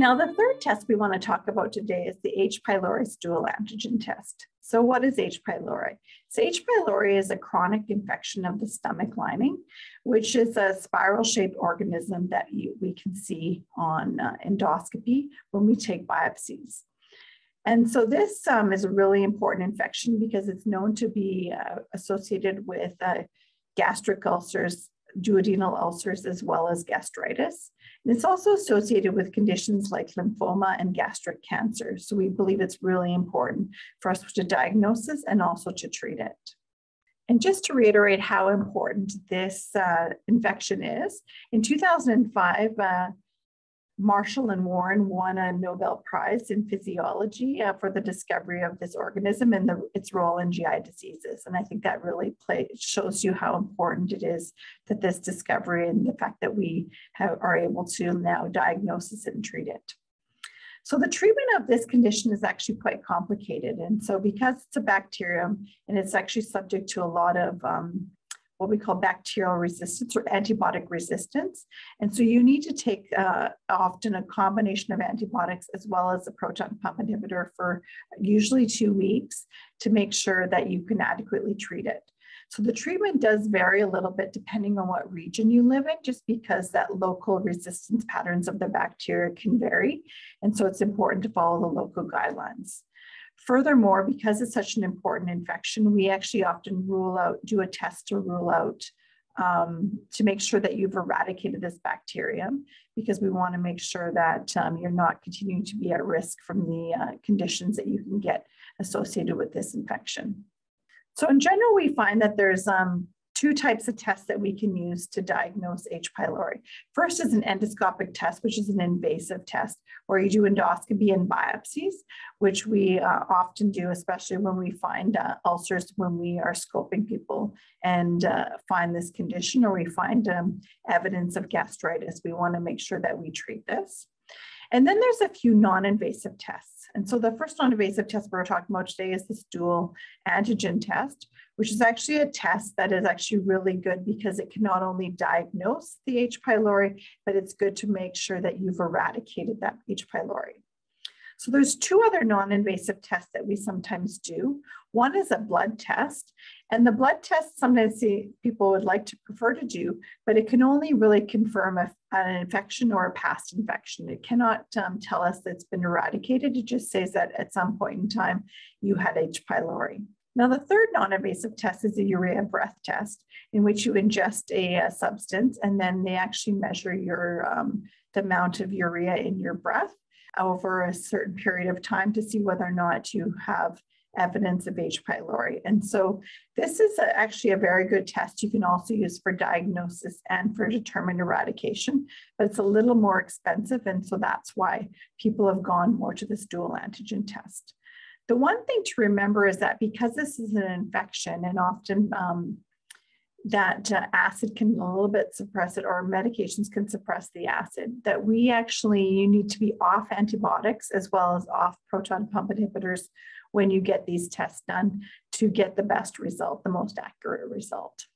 Now, the third test we want to talk about today is the H. pylori stool antigen test. So what is H. pylori? So H. pylori is a chronic infection of the stomach lining, which is a spiral-shaped organism that you, we can see on uh, endoscopy when we take biopsies. And so this um, is a really important infection because it's known to be uh, associated with uh, gastric ulcers, duodenal ulcers, as well as gastritis. And it's also associated with conditions like lymphoma and gastric cancer. So we believe it's really important for us to diagnose this and also to treat it. And just to reiterate how important this uh, infection is, in 2005, uh, Marshall and Warren won a Nobel Prize in physiology uh, for the discovery of this organism and the, its role in GI diseases. And I think that really play, shows you how important it is that this discovery and the fact that we have, are able to now diagnose it and treat it. So the treatment of this condition is actually quite complicated. And so because it's a bacterium and it's actually subject to a lot of um, what we call bacterial resistance or antibiotic resistance. And so you need to take uh, often a combination of antibiotics as well as a proton pump inhibitor for usually two weeks to make sure that you can adequately treat it. So the treatment does vary a little bit depending on what region you live in, just because that local resistance patterns of the bacteria can vary. And so it's important to follow the local guidelines. Furthermore, because it's such an important infection, we actually often rule out, do a test to rule out um, to make sure that you've eradicated this bacterium because we want to make sure that um, you're not continuing to be at risk from the uh, conditions that you can get associated with this infection. So in general, we find that there's um, two types of tests that we can use to diagnose H. pylori. First is an endoscopic test, which is an invasive test where you do endoscopy and biopsies, which we uh, often do, especially when we find uh, ulcers when we are scoping people and uh, find this condition or we find um, evidence of gastritis. We want to make sure that we treat this. And then there's a few non-invasive tests. And so the first non-invasive test we're talking about today is this stool antigen test, which is actually a test that is actually really good because it can not only diagnose the H. pylori, but it's good to make sure that you've eradicated that H. pylori. So there's two other non-invasive tests that we sometimes do. One is a blood test, and the blood test sometimes people would like to prefer to do, but it can only really confirm an infection or a past infection. It cannot um, tell us that it's been eradicated. It just says that at some point in time you had H. pylori. Now, the third non-invasive test is a urea breath test, in which you ingest a, a substance and then they actually measure your um, the amount of urea in your breath over a certain period of time to see whether or not you have evidence of H. pylori. And so this is a, actually a very good test you can also use for diagnosis and for determined eradication, but it's a little more expensive. And so that's why people have gone more to this stool antigen test. The one thing to remember is that because this is an infection and often um, that uh, acid can a little bit suppress it or medications can suppress the acid that we actually you need to be off antibiotics as well as off proton pump inhibitors when you get these tests done to get the best result the most accurate result